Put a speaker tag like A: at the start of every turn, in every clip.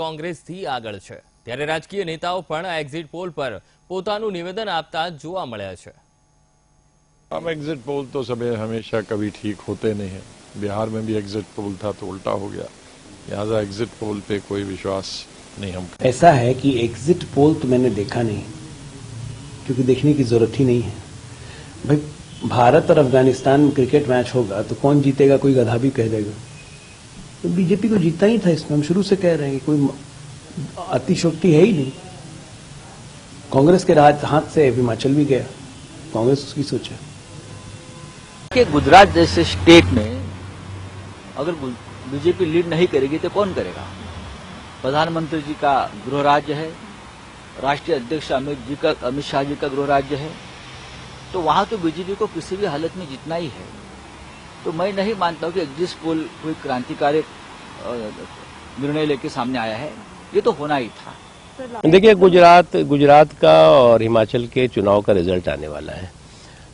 A: કોંગ્રેસથી આગળ છે ત્યારે રાજકીય નેતાઓ પણ આ એક્ઝિટ પોલ પર પોતાનું નિવેદન આપતા જોવા મળ્યા છે
B: अब एग्जिट पोल तो सब हमेशा कभी ठीक होते नहीं है बिहार में भी एग्जिट पोल था तो उल्टा हो गया लिहाजा एग्जिट पोल पे कोई विश्वास नहीं हम
C: ऐसा है कि एग्जिट पोल तो मैंने देखा नहीं क्योंकि देखने की जरूरत ही नहीं है भाई भारत और अफगानिस्तान में क्रिकेट मैच होगा तो कौन जीतेगा कोई गधा भी कह देगा तो बीजेपी को जीतना ही था इसमें। हम शुरू से कह रहे हैं कि कोई अतिशोक्ति है ही नहीं। कांग्रेस के राज हाथ से हिमाचल भी गया। कांग्रेस उसकी सोचा।
D: कि गुजरात जैसे स्टेट में अगर बीजेपी लीड नहीं करेगी तो कौन करेगा? प्रधानमंत्री जी का गृह राज्य है। राष्ट्रीय अध्यक्ष अमित जी का अमित शाह जी का गृह राज्य है। तो वहाँ तो बीजेपी को किसी भी हालत में जीतना ही है। तो मैं नहीं मानता हूँ कि एग्जिट पोल कोई क्रांतिकारी निर्णय लेके सामने आया है। ये तो होना ही था।
E: देखिए गुजरात गुजरात का और हिमाचल के चुनाव का रिज़ल्ट आने वाला है।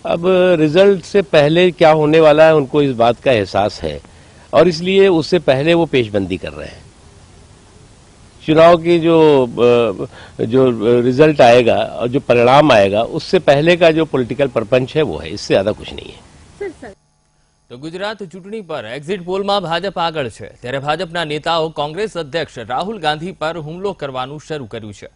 E: अब रिज़ल्ट से पहले क्या होने वाला है उनको इस बात का एहसास है। और इसलिए उससे पहले वो पेशबंदी कर रहे हैं। चुनाव की जो जो रिज़ल्ट आएगा और जो परिणाम आएगा उससे पहले का जो पॉलिटिकल प्रपंच है वो है। इससे ज़्यादा कुछ नहीं है।
A: તો ગુજરાત ચૂંટણી પર એક્ઝિટ પોલમાં ભાજપ આગળ છે. ત્યારે ભાજપના નેતાઓ કોંગ્રેસ અધ્યક્ષ રાહુલ ગાંધી પર હુમલો કરવાનું શરૂ કર્યું છે.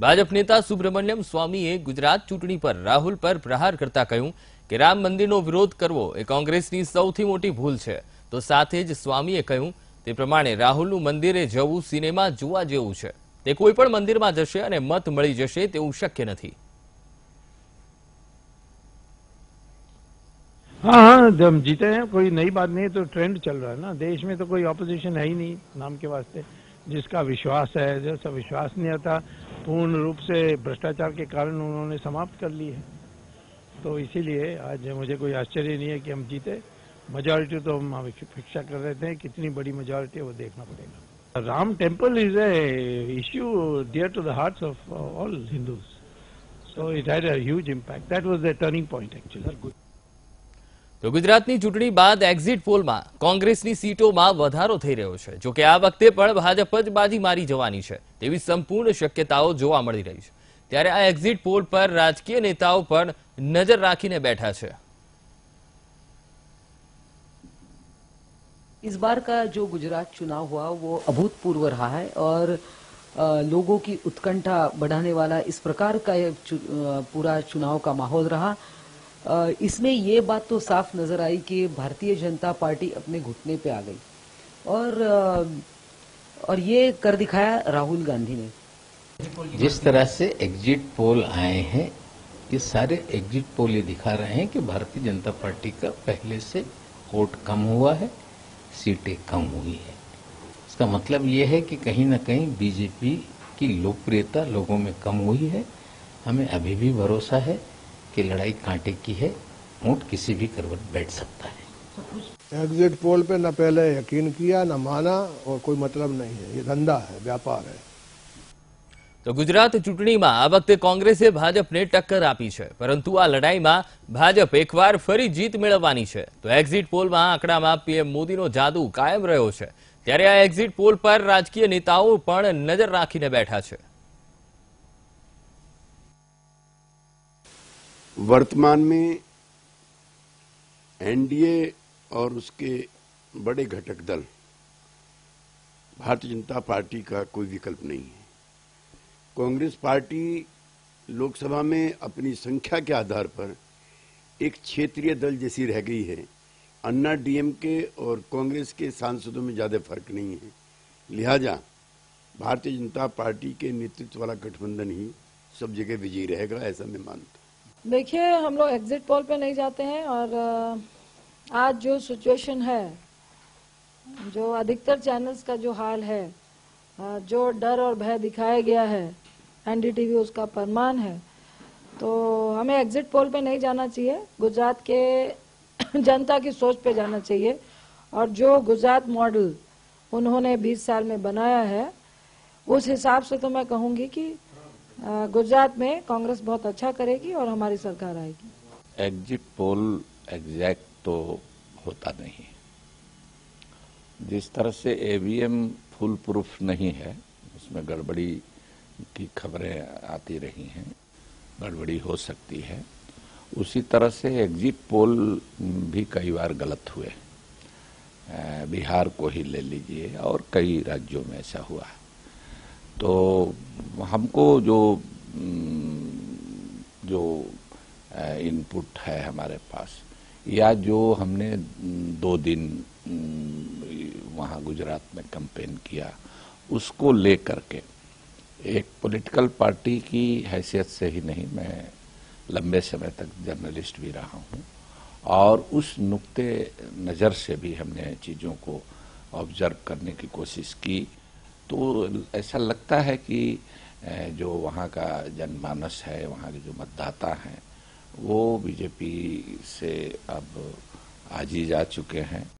A: ભાજપ નેતા સુબ્રમણ્યમ સ્વામીએ ગુજરાત ચૂંટણી પર રાહુલ પર પ્રહાર કરતા કહ્યું કે રામ મંદિરનો વિરોધ કરવો એ કોંગ્રેસની સૌથી મોટી ભૂલ છે. તો સાથે જ સ્વામીએ કહ્યું તે પ્રમાણે રાહુલનું મંદિરે જવું સિનેમા જોવા જેવું છે. તે કોઈ પણ મંદિરમાં જશે અને મત મળી જશે તેવું શક્ય નથી.
F: हाँ हाँ हम जीते हैं, कोई नई बात नहीं है तो ट्रेंड चल रहा है ना। देश में तो कोई ऑपोजिशन है ही नहीं, नाम के वास्ते। जिसका विश्वास है जैसा विश्वास नहीं आता, पूर्ण रूप से भ्रष्टाचार के कारण उन्होंने समाप्त कर ली है। तो इसीलिए आज मुझे कोई आश्चर्य नहीं है कि हम जीते। मेजोरिटी तो हम अपेक्षा कर रहे थे, कितनी बड़ी मेजोरिटी है वो देखना पड़ेगा। Ram temple is a issue dear to the hearts of all Hindus so it had a huge impact that was the turning point actually
A: તો ગુજરાતની ચૂંટણી બાદ એક્ઝિટ પોલમાં કોંગ્રેસની સીટોમાં વધારો થઈ રહ્યો છે જો કે આ વખતે પણ ભાજપ જ બાજી મારી જવાની છે તેવી સંપૂર્ણ શક્યતાઓ જોવા મળી રહી છે ત્યારે આ એક્ઝિટ પોલ પર રાજકીય નેતાઓ પણ નજર રાખીને બેઠા છે
G: इस बार का जो गुजरात चुनाव हुआ वो अभूतपूर्व रहा है और अ, लोगों की उत्कंठा बढ़ाने वाला इस प्रकार का ये चु- अ, पूरा चुनाव का माहौल रहा अ, इसमें ये बात तो साफ़ नज़र आई कि भारतीय जनता पार्टी अपने घुटने पे आ गई। और और ये कर दिखाया राहुल गांधी ने।
H: जिस तरह से एग्जिट पोल आए हैं, ये सारे एग्जिट पोल ये दिखा रहे हैं कि भारतीय जनता पार्टी का पहले से वोट कम हुआ है, सीटें कम हुई है। इसका मतलब ये है कि कहीं ना कहीं बीजेपी की लोकप्रियता लोगों में कम हुई है, हमें अभी भी भरोसा है कि लड़ाई कांटे की है ऊंट किसी भी करवट बैठ सकता है
I: एग्जिट पोल पे न पहले यकीन किया न माना और कोई मतलब नहीं है ये धंधा है व्यापार है
A: તો ગુજરાત ચૂંટણીમાં આ વખતે કોંગ્રેસે ભાજપને ટક્કર આપી છે પરંતુ આ લડાઈમાં ભાજપ એકવાર ફરી જીત મેળવવાની છે તો એક્ઝિટ પોલમાં આંકડામાં પીએમ મોદીનો જાદુ કાયમ રહ્યો છે ત્યારે આ એક્ઝિટ પોલ પર રાજકીય નેતાઓ પણ નજર રાખીને બેઠા છે
J: वर्तमान में एनडीए और उसके बड़े घटक दल, भारतीय जनता पार्टी का कोई विकल्प नहीं है। कांग्रेस पार्टी लोकसभा में अपनी संख्या के आधार पर एक क्षेत्रीय दल जैसी रह गई है। अन्ना डीएमके और कांग्रेस के सांसदों में ज़्यादा फ़र्क नहीं है। लिहाजा भारतीय जनता पार्टी के नेतृत्व वाला गठबंधन ही सब जगह विजयी रहेगा, ऐसा मैं मानता हूँ।
K: देखिए, हम लोग एग्जिट पोल पे नहीं जाते हैं और आज जो सिचुएशन है, जो अधिकतर चैनल्स का जो हाल है जो डर और भय दिखाया गया है एनडीटीवी उसका प्रमाण है तो हमें एग्जिट पोल पे नहीं जाना चाहिए। गुजरात के जनता की सोच पे जाना चाहिए और जो गुजरात मॉडल उन्होंने 20 साल में बनाया है, उस हिसाब से तो मैं कहूँगी कि गुजरात में कांग्रेस बहुत अच्छा करेगी और हमारी सरकार आएगी।
H: एग्जिट पोल एग्जैक्ट तो होता नहीं जिस तरह से ईवीएम फुल प्रूफ नहीं है,
L: उसमें गड़बड़ी की खबरें आती रही हैं, गड़बड़ी हो सकती है, उसी तरह से एग्जिट पोल भी कई बार गलत हुए बिहार को ही ले लीजिए और कई राज्यों में ऐसा हुआ तो हमको जो जो इनपुट है हमारे पास, या जो हमने दो दिन वहाँ गुजरात में कैंपेन किया, उसको लेकर के, एक पॉलिटिकल पार्टी की हैसियत से ही नहीं, मैं लंबे समय तक जर्नलिस्ट भी रहा हूँ, और उस नुक्ते नज़र से भी हमने चीज़ों को ऑब्ज़र्व करने की कोशिश की तो ऐसा लगता है कि जो वहाँ का जनमानस है, वहाँ के जो मतदाता हैं, वो बीजेपी से अब आज जा चुके हैं।